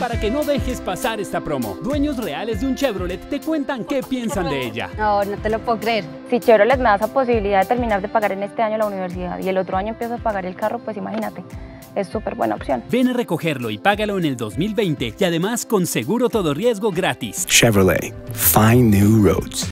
para que no dejes pasar esta promo. Dueños reales de un Chevrolet te cuentan qué piensan de ella. No, no te lo puedo creer. Si Chevrolet me da esa posibilidad de terminar de pagar en este año la universidad y el otro año empiezo a pagar el carro, pues imagínate, es súper buena opción. Ven a recogerlo y págalo en el 2020 y además con seguro todo riesgo gratis. Chevrolet, find new roads.